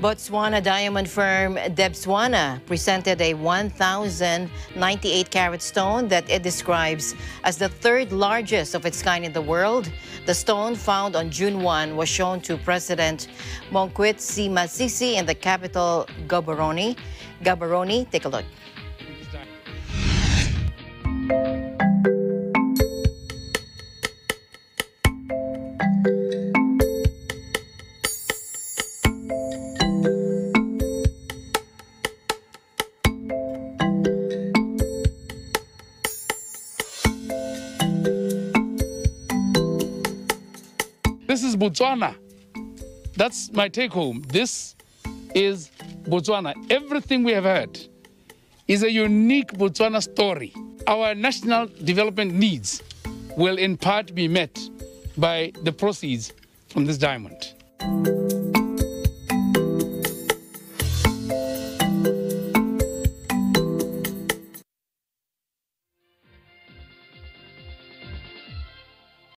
Botswana diamond firm Debswana presented a 1,098 carat stone that it describes as the third largest of its kind in the world. The stone found on June 1 was shown to President Mokgweetsi Masisi in the capital Gaborone. Gaborone, take a look. This is Botswana. That's my take home. This is Botswana. Everything we have heard is a unique Botswana story. Our national development needs will in part be met by the proceeds from this diamond.